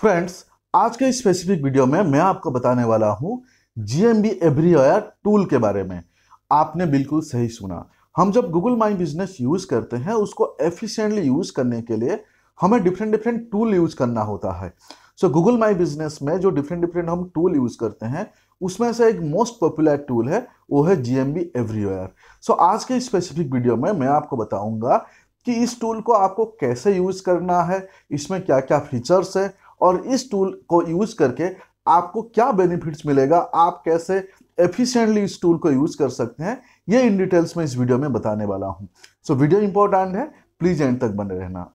Friends आज के specific video में मैं आपको बताने वाला हूँ जीएमबी एवरीवेयर टूल के बारे में। आपने बिल्कुल सही सुना। हम जब गूगल माई बिज़नेस यूज़ करते हैं, उसको एफिशिएंटली यूज़ करने के लिए हमें डिफरेंट डिफरेंट टूल यूज़ करना होता है। सो गूगल माई बिज़नेस में जो डिफरेंट डिफरेंट हम टूल यूज़ करते हैं, उसमें से एक मोस्ट पॉपुलर टूल है, वो है जीएमबी एवरीवेयर सो आज के स्पेसिफिक वीडियो में मैं आपको बताऊँगा कि इस टूल को आपको कैसे यूज़ करना है, इसमें क्या क्या फीचर्स है और इस टूल को यूज़ करके आपको क्या बेनिफिट्स मिलेगा आप कैसे एफिशिएंटली इस टूल को यूज़ कर सकते हैं ये इन डिटेल्स में इस वीडियो में बताने वाला हूँ। सो so, वीडियो इंपॉर्टेंट है प्लीज़ एंड तक बने रहना।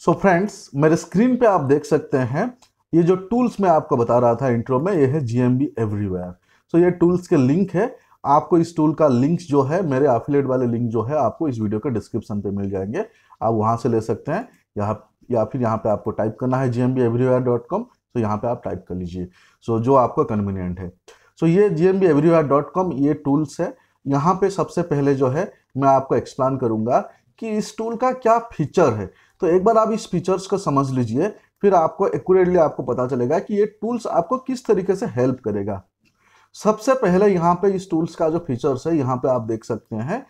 सो so फ्रेंड्स मेरे स्क्रीन पे आप देख सकते हैं ये जो टूल्स मैं आपको बता रहा था इंट्रो में ये है जीएमबी एवरीवेयर सो ये टूल्स के लिंक है आपको इस टूल का लिंक जो है मेरे अफिलेट वाले लिंक जो है आपको इस वीडियो के डिस्क्रिप्शन पे मिल जाएँगे। आप वहाँ से ले सकते हैं। यहाँ, या फिर यहाँ पे आपको टाइप करना है G M B everywhere dot com तो यहाँ पे आप टाइप कर लीजिए। सो जो आपको कन्वीनियंट है। सो ये G M B everywhere dot com ये टूल्स है। यहाँ पे सबसे पहले जो है, मैं आपको एक्सप्लेन करूँगा कि इस टूल का क्या फीचर है। तो एक बार आप इस फीचर्स को समझ लीजिए, फिर आपको एक्यूरेटली आपको पता चलेगा कि ये टूल्स आपको किस तरीके से हेल्प करेगा। सबसे पहले यहाँ पे इस टूल्स का जो फीचर्स है, यहाँ पे आप देख सकते हैं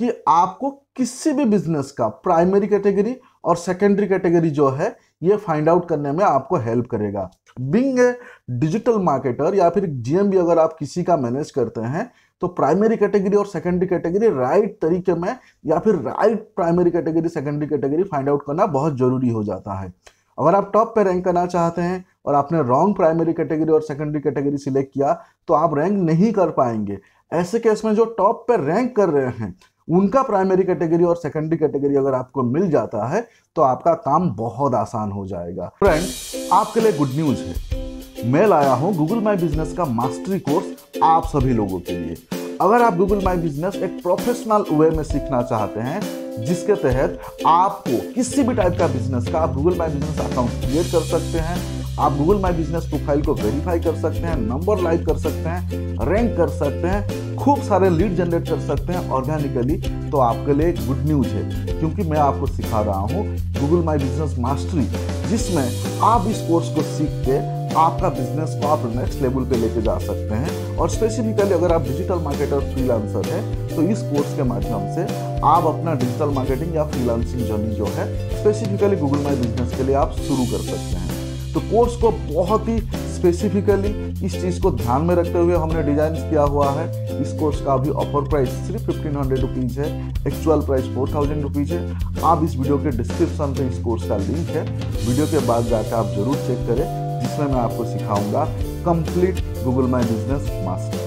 कि आपको किसी भी बिज़नेस का प्राइमरी कैटेगरी और सेकेंडरी कैटेगरी जो है, ये फाइंड आउट करने में आपको हेल्प करेगा। बिंग ए डिजिटल मार्केटर या फिर जीएमबी अगर आप किसी का मैनेज करते हैं तो प्राइमरी कैटेगरी और सेकेंडरी कैटेगरी राइट तरीके में या फिर right primary category secondary category find out करना बहुत ज़रूरी हो जाता है। अगर आप टॉप पे रैंक करना चाहते हैं और आपने रॉन्ग प्राइमरी कैटेगरी और सेकेंडरी कैटेगरी सिलेक्ट किया तो आप रैंक नहीं कर पाएँगे। ऐसे केस में जो टॉप पे रैंक कर रहे हैं उनका प्राइमरी कैटेगरी और सेकेंडरी कैटेगरी अगर आपको मिल जाता है तो आपका काम बहुत आसान हो जाएगा। फ्रेंड आपके लिए गुड न्यूज़ है। मैं लाया हूँ गूगल माई बिज़नेस का मास्टरी कोर्स आप सभी लोगों के लिए। अगर आप गूगल माई बिज़नेस एक प्रोफेशनल वे में सीखना चाहते हैं, जिसके तहत आपको किसी भी टाइप का बिज़नेस का आप Google my business account create कर सकते हैं आप गूगल माई बिज़नेस प्रोफ़ाइल को वेरीफाई कर सकते हैं नंबर लाइव कर सकते हैं रैंक कर सकते हैं, खूब सारे लीड जनरेट कर सकते हैं ऑर्गेनिकली तो आपके लिए गुड न्यूज़ है। क्योंकि मैं आपको सिखा रहा हूँ गूगल माई बिज़नेस मास्टरी जिसमें आप इस कोर्स को सीख के आपका बिज़नेस को आप नेक्स्ट लेवल पे लेके जा सकते हैं। और स्पेसिफिकली अगर आप डिजिटल मार्केटर फ्रीलांसर हैं तो इस कोर्स के माध्यम से आप अपना डिजिटल मार्केटिंग या फ्रीलांसिंग जर्नी जो है स्पेसिफिकली गूगल माई बिज़नेस के लिए आप शुरू कर सकते हैं। तो कोर्स को बहुत ही स्पेसिफिकली इस चीज़ को ध्यान में रखते हुए हमने डिज़ाइन किया हुआ है। इस कोर्स का अभी ऑफ़र प्राइस सिर्फ़ फिफ्टीन हंड्रेड रुपीज़ है। Actual price four thousand rupees है। आप इस वीडियो के डिस्क्रिप्शन पे इस कोर्स का लिंक है। वीडियो के बाद जाकर आप ज़रूर चेक करें, जिसमें मैं आपको सिखाऊँगा complete Google my business master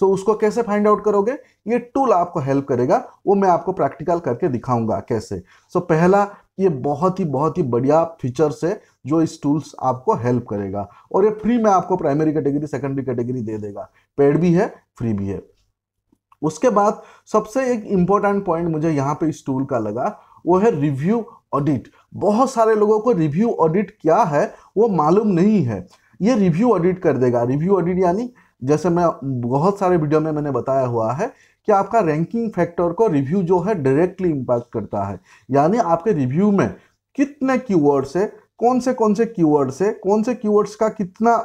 so उसको कैसे फाइंड आउट करोगे? ये टूल आपको हेल्प करेगा। वो मैं आपको प्रैक्टिकल करके दिखाऊँगा कैसे। सो so, पहला ये बहुत ही बहुत ही बढ़िया फीचर्स है जो इस टूल्स आपको हेल्प करेगा। और ये फ्री में आपको प्राइमरी कैटेगरी सेकेंडरी कैटेगरी दे देगा। पेड भी है फ्री भी है। उसके बाद सबसे एक इंपॉर्टेंट पॉइंट मुझे यहाँ पे इस टूल का लगा। वो है रिव्यू ऑडिट बहुत सारे लोगों को रिव्यू ऑडिट क्या है वो मालूम नहीं है। ये रिव्यू ऑडिट कर देगा। रिव्यू ऑडिट यानी जैसे मैं बहुत सारे वीडियो में मैंने बताया हुआ है कि आपका रैंकिंग फैक्टर को रिव्यू जो है डायरेक्टली इम्पैक्ट करता है। यानी आपके रिव्यू में कितने कीवर्ड्स है, कौन से कौन से कीवर्ड्स है, कौन से कीवर्ड्स का कितना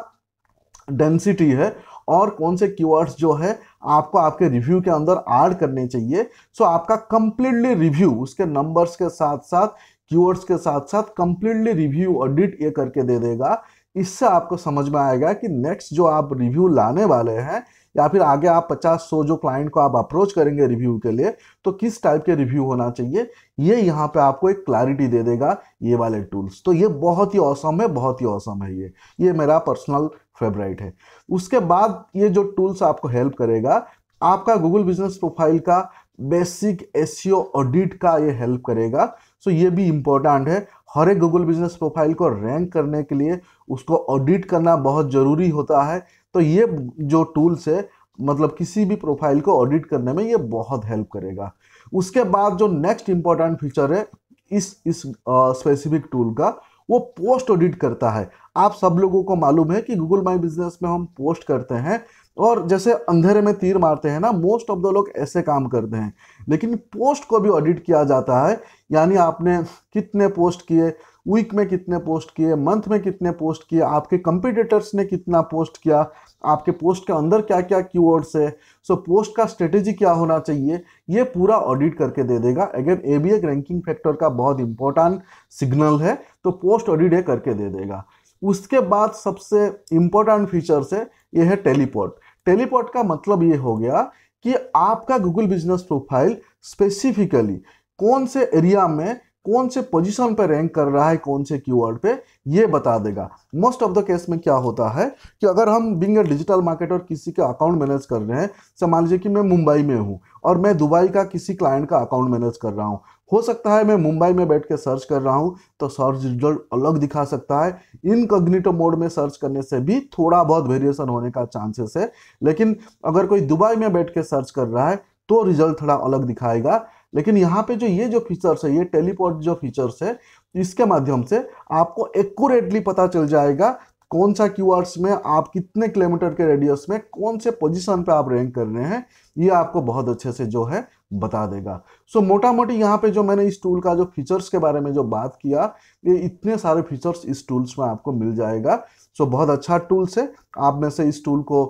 डेंसिटी है और कौन से कीवर्ड्स जो है आपको आपके रिव्यू के अंदर ऐड करने चाहिए। सो आपका कंप्लीटली रिव्यू उसके नंबर्स के साथ साथ कीवर्ड्स के साथ साथ कंप्लीटली रिव्यू ऑडिट ये करके दे देगा। इससे आपको समझ में आएगा कि नेक्स्ट जो आप रिव्यू लाने वाले हैं, या फिर आगे आप पचास सौ जो क्लाइंट को आप अप्रोच करेंगे रिव्यू के लिए तो किस टाइप के रिव्यू होना चाहिए, ये यहाँ पे आपको एक क्लैरिटी दे देगा ये वाले टूल्स तो ये बहुत ही औसम है, बहुत ही औसम है ये. ये मेरा पर्सनल फेवरेट है. उसके बाद ये जो टूल्स आपको हेल्प करेगा, आपका गूगल बिज़नेस प्रोफ़ाइल का बेसिक एसईओ ऑडिट का ये हेल्प करेगा. सो ये भी इंपॉर्टेंट है. हर एक गूगल बिज़नेस प्रोफ़ाइल को रैंक करने के लिए उसको ऑडिट करना बहुत ज़रूरी होता है। तो ये जो टूल्स है मतलब किसी भी प्रोफ़ाइल को ऑडिट करने में ये बहुत हेल्प करेगा। उसके बाद जो नेक्स्ट इंपॉर्टेंट फीचर है, इस इस स्पेसिफिक टूल का, वो पोस्ट ऑडिट करता है। आप सब लोगों को मालूम है कि गूगल माई बिज़नेस में हम पोस्ट करते हैं। और जैसे अंधेरे में तीर मारते हैं ना मोस्ट ऑफ़ द लोग ऐसे काम करते हैं। लेकिन पोस्ट को भी ऑडिट किया जाता है, यानी आपने कितने पोस्ट किए वीक में कितने पोस्ट किए मंथ में कितने पोस्ट किए, आपके कंपिटिटर्स ने कितना पोस्ट किया, आपके पोस्ट के अंदर क्या क्या कीवर्ड्स है। सो पोस्ट का स्ट्रेटेजी क्या होना चाहिए, ये पूरा ऑडिट करके दे देगा। अगेन ए बी एक रैंकिंग फैक्टर का बहुत इंपॉर्टेंट सिग्नल है तो पोस्ट ऑडिट ये करके दे देगा। उसके बाद सबसे इंपॉर्टेंट फीचर्स है, ये है टेलीपोर्ट टेलीपोर्ट का मतलब ये हो गया कि आपका गूगल बिज़नेस प्रोफ़ाइल स्पेसिफिकली कौन से एरिया में, कौन से पोजीशन पे रैंक कर रहा है, कौन से कीवर्ड पे, ये बता देगा. मोस्ट ऑफ़ द केस में क्या होता है कि अगर हम बिंग ए डिजिटल मार्केटर किसी का अकाउंट मैनेज कर रहे हैं समझ लीजिए कि मैं मुंबई में हूँ और मैं दुबई का किसी क्लाइंट का अकाउंट मैनेज कर रहा हूँ हो सकता है मैं मुंबई में बैठ के सर्च कर रहा हूँ तो सर्च रिज़ल्ट अलग दिखा सकता है। इनकॉग्निटो मोड में सर्च करने से भी थोड़ा बहुत वेरिएशन होने का चांसेस है। लेकिन अगर कोई दुबई में बैठ के सर्च कर रहा है तो रिज़ल्ट थोड़ा अलग दिखाएगा। लेकिन यहाँ पे जो ये जो फीचर्स है, ये टेलीपोर्ट जो फीचर्स है, इसके माध्यम से आपको एक्यूरेटली पता चल जाएगा कौन सा कीवर्ड्स में आप कितने किलोमीटर के रेडियस में कौन से पोजीशन पे आप रैंक कर रहे हैं। ये आपको बहुत अच्छे से जो है बता देगा। सो so, मोटा मोटी यहाँ पे जो मैंने इस टूल का जो फीचर्स के बारे में जो बात किया ये इतने सारे फीचर्स इस टूल्स में आपको मिल जाएगा। सो so, बहुत अच्छा टूल्स है। आप में से इस टूल को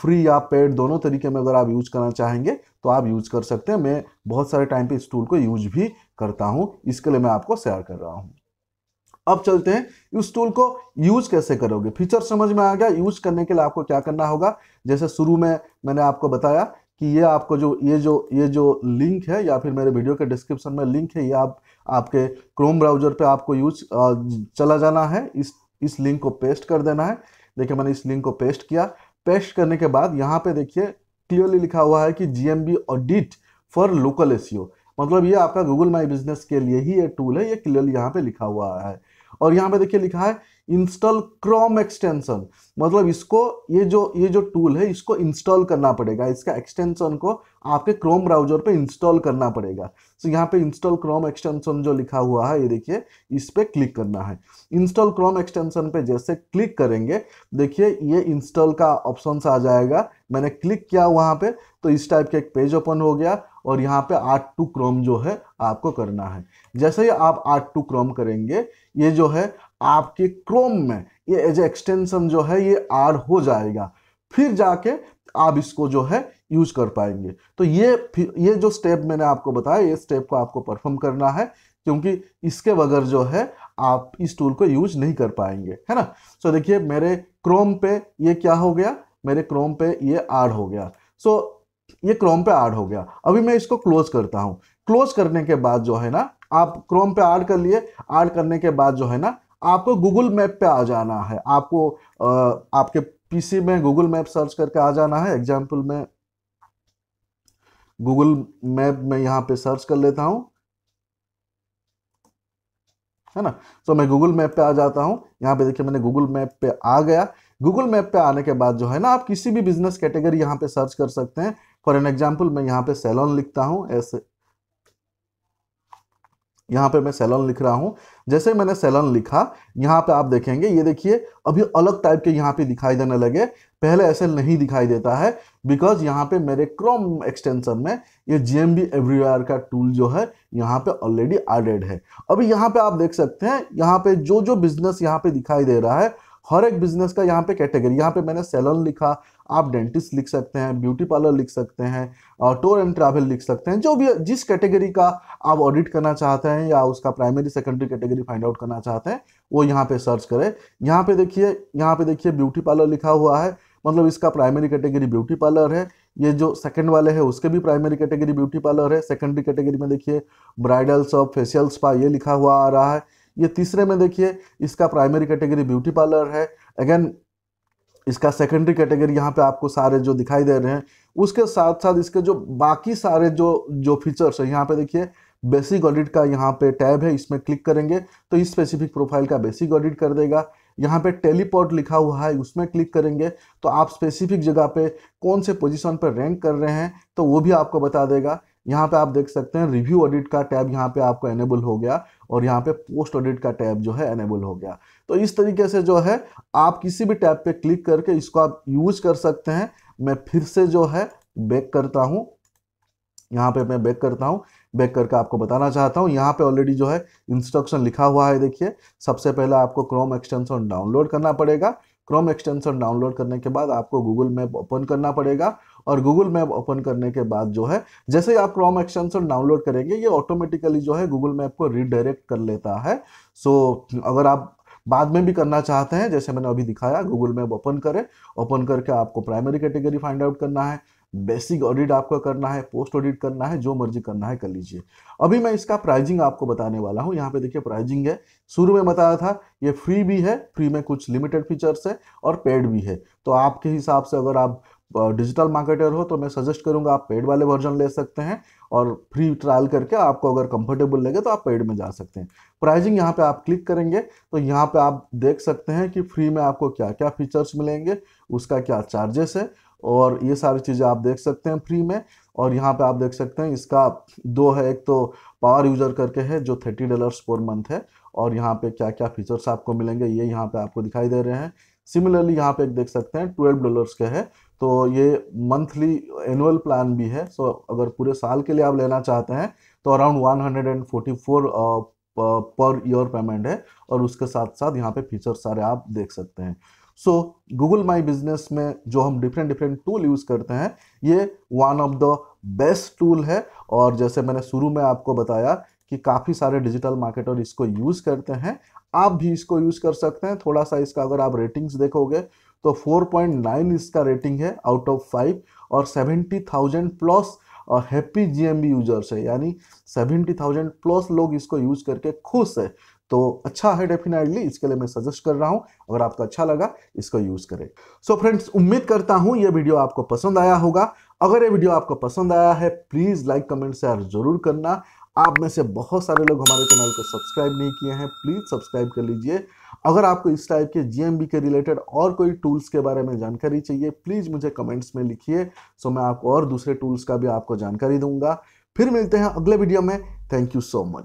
फ्री या पेड दोनों तरीके में अगर आप यूज़ करना चाहेंगे तो आप यूज़ कर सकते हैं। मैं बहुत सारे टाइम पे इस टूल को यूज़ भी करता हूँ। इसके लिए मैं आपको शेयर कर रहा हूँ। अब चलते हैं। इस टूल को यूज़ कैसे करोगे? फीचर समझ में आ गया। यूज़ करने के लिए आपको क्या करना होगा? जैसे शुरू में मैंने आपको बताया कि ये आपको जो, ये जो ये जो लिंक है या फिर मेरे वीडियो के डिस्क्रिप्शन में लिंक है, ये आप, आपके क्रोम ब्राउज़र पे आपको यूज़ चला जाना है। इस इस लिंक को पेस्ट कर देना है। देखिए, मैंने इस लिंक को पेस्ट किया। पेस्ट करने के बाद यहाँ पे देखिए क्लियरली लिखा हुआ है कि GMB audit for local SEO मतलब ये आपका गूगल माई बिज़नेस के लिए ही ये टूल है, ये क्लियरली यहाँ पे लिखा हुआ है। और यहाँ पे देखिए लिखा है इंस्टॉल क्रोम एक्सटेंशन। मतलब इसको, ये जो ये जो टूल है, इसको इंस्टॉल करना पड़ेगा। इसका एक्सटेंशन को आपके क्रोम ब्राउज़र पे इंस्टॉल करना पड़ेगा। तो यहाँ पे इंस्टॉल क्रोम एक्सटेंशन जो लिखा हुआ है, ये देखिए, इस पर क्लिक करना है। इंस्टॉल क्रोम एक्सटेंशन पे जैसे क्लिक करेंगे, देखिए, ये इंस्टॉल का ऑप्शन आ जाएगा। मैंने क्लिक किया वहाँ पे तो इस टाइप का एक पेज ओपन हो गया और यहाँ पे आर्ट टू क्रोम जो है, आपको करना है। जैसे ही आप आर्ट टू क्रोम करेंगे, ये जो है आपके क्रोम में ये एज एक्सटेंशन जो है ये आड हो जाएगा। फिर जाके आप इसको जो है यूज़ कर पाएँगे। तो ये ये जो स्टेप मैंने आपको बताया ये स्टेप को आपको परफॉर्म करना है क्योंकि इसके बगैर जो है आप इस टूल को यूज़ नहीं कर पाएँगे है ना? सो so देखिए मेरे क्रोम पे ये क्या हो गया? मेरे क्रोम पे ये आड हो गया। सो so, ये क्रोम पे आड हो गया। अभी मैं इसको क्लोज करता हूँ। क्लोज करने के बाद जो है ना आप क्रोम पे ऐड कर लिए। ऐड करने के बाद जो है ना आपको गूगल मैप पे आ जाना है। आपको आ, आपके पीसी में गूगल मैप सर्च करके आ जाना है। एग्ज़ाम्पल में गूगल मैप में यहाँ पे सर्च कर लेता हूँ। है ना? तो मैं गूगल मैप पे आ जाता हूँ। यहाँ पे देखिए मैंने गूगल मैप पे आ गया। गूगल मैप पे आने के बाद जो है ना आप किसी भी बिज़नेस कैटेगरी यहाँ पे सर्च कर सकते हैं। फॉर एन एग्ज़ाम्पल मैं यहाँ पे सैलॉन लिखता हूँ। ऐसे यहाँ पे मैं सेलन लिख रहा हूँ। जैसे मैंने सेलन लिखा, यहाँ पे आप देखेंगे, ये देखिए, अभी अलग टाइप के यहाँ पे दिखाई देने लगे। पहले ऐसे नहीं दिखाई देता है बिकॉज़ यहाँ पे मेरे क्रोम एक्सटेंशन में ये जी एम बी एवरीवेयर का टूल जो है, यहाँ पे ऑलरेडी एडेड है। अभी यहाँ पे आप देख सकते हैं, यहाँ पे जो जो बिज़नेस यहाँ पे दिखाई दे रहा है हर एक बिज़नेस का यहाँ पे कैटेगरी यहाँ पे मैंने सेलन लिखा, आप डेंटिस्ट लिख सकते हैं ब्यूटी पार्लर लिख सकते हैं टूर एंड ट्रैवल लिख सकते हैं, जो भी जिस कैटेगरी का आप ऑडिट करना चाहते हैं या उसका primary secondary category find out करना चाहते हैं, वो यहाँ पे सर्च करें। यहाँ पे देखिए, यहाँ पे देखिए ब्यूटी पार्लर लिखा हुआ है मतलब इसका प्राइमरी कैटेगरी ब्यूटी पार्लर है, ये जो सेकंड वाले हैं उसके भी प्राइमरी कैटेगरी ब्यूटी पार्लर है सेकेंडरी कैटेगरी में देखिए ब्राइडल्स और फेशियल स्पा ये लिखा हुआ आ रहा है। ये तीसरे में देखिए, इसका प्राइमरी कैटेगरी ब्यूटी पार्लर है। अगेन इसका सेकेंडरी कैटेगरी यहाँ पे आपको सारे जो दिखाई दे रहे हैं, उसके साथ साथ इसके जो बाकी सारे जो जो फीचर्स है, यहाँ पे देखिए बेसिक ऑडिट का यहाँ पे टैब है, इसमें क्लिक करेंगे तो इस स्पेसिफिक प्रोफ़ाइल का बेसिक ऑडिट कर देगा। यहाँ पे टेलीपोर्ट लिखा हुआ है, उसमें क्लिक करेंगे तो आप स्पेसिफिक जगह पे कौन से पोजीशन पर रैंक कर रहे हैं तो वो भी आपको बता देगा। यहाँ पे आप देख सकते हैं रिव्यू ऑडिट का टैब यहाँ पे आपको एनेबल हो गया। और यहाँ पे पोस्ट ऑडिट का टैब जो है एनेबल हो गया। तो इस तरीके से जो है, आप किसी भी टैब पे क्लिक करके इसको आप यूज़ कर सकते हैं। मैं फिर से जो है बैक करता हूँ। यहाँ पे मैं बैक करता हूँ। बैक करके आपको बताना चाहता हूँ। यहाँ पे ऑलरेडी जो है इंस्ट्रक्शन लिखा हुआ है, देखिए। सबसे पहले आपको क्रोम एक्सटेंशन डाउनलोड करना पड़ेगा। क्रोम एक्सटेंशन डाउनलोड करने के बाद आपको गूगल मैप ओपन करना पड़ेगा। और गूगल मैप ओपन करने के बाद जो है, जैसे ही आप क्रोम एक्सटेंशन डाउनलोड करेंगे, ये ऑटोमेटिकली जो है गूगल मैप को रिडायरेक्ट कर लेता है। सो अगर आप बाद में भी करना चाहते हैं, जैसे मैंने अभी दिखाया गूगल मैप ओपन करें ओपन करके आपको प्राइमरी कैटेगरी फाइंड आउट करना है बेसिक ऑडिट आपको करना है पोस्ट ऑडिट करना है, जो मर्ज़ी करना है, कर लीजिए। अभी मैं इसका प्राइजिंग आपको बताने वाला हूँ। यहाँ पे देखिए प्राइजिंग है। शुरू में बताया था, ये फ्री भी है फ्री में कुछ लिमिटेड फीचर्स है और पेड भी है। तो आपके हिसाब से अगर आप डिजिटल मार्केटर हो तो मैं सजेस्ट करूँगा आप पेड वाले वर्जन ले सकते हैं और फ्री ट्रायल करके आपको अगर कंफर्टेबल लगे तो आप पेड में जा सकते हैं। प्राइजिंग यहाँ पे आप क्लिक करेंगे तो यहाँ पे आप देख सकते हैं कि फ्री में आपको क्या क्या फीचर्स मिलेंगे, उसका क्या चार्जेस है और ये सारी चीज़ें आप देख सकते हैं फ्री में और यहाँ पे आप देख सकते हैं इसका दो है, एक तो पावर यूज़र करके है जो थर्टी डॉलर्स पर मंथ है और यहाँ पे क्या क्या फीचर्स आपको मिलेंगे, ये यहाँ पे आपको दिखाई दे रहे हैं। सिमिलरली यहाँ पे एक देख सकते हैं ट्वेल्व डॉलर्स के है। तो ये मंथली एनुअल प्लान भी है। सो अगर पूरे साल के लिए आप लेना चाहते हैं तो around one hundred and forty four per year payment है। और उसके साथ साथ यहाँ पे फीचर सारे आप देख सकते हैं। सो गूगल माई बिज़नेस में जो हम डिफरेंट डिफरेंट टूल यूज़ करते हैं, ये one of the best tool है। और जैसे मैंने शुरू में आपको बताया कि काफ़ी सारे डिजिटल मार्केटर इसको यूज़ करते हैं। आप भी इसको यूज़ कर सकते हैं। थोड़ा सा इसका अगर आप रेटिंग्स देखोगे तो 4.9 इसका रेटिंग है आउट ऑफ़ फाइव और 70,000 प्लस हैप्पी जीएमबी यूज़र्स है। यानी 70,000 प्लस लोग इसको यूज़ करके खुश है। तो अच्छा है डेफिनेटली इसके लिए मैं सजेस्ट कर रहा हूँ। अगर आपको अच्छा लगा इसको यूज़ करें। सो फ्रेंड्स उम्मीद करता हूँ ये वीडियो आपको पसंद आया होगा। अगर ये वीडियो आपको पसंद आया है प्लीज़ लाइक कमेंट शेयर ज़रूर करना। आप में से बहुत सारे लोग हमारे चैनल को सब्सक्राइब नहीं किए हैं प्लीज़ सब्सक्राइब कर लीजिए। अगर आपको इस टाइप के जीएमबी के रिलेटेड और कोई टूल्स के बारे में जानकारी चाहिए प्लीज़ मुझे कमेंट्स में लिखिए सो मैं आपको और दूसरे टूल्स का भी आपको जानकारी दूँगा। फिर मिलते हैं अगले वीडियो में। Thank you so much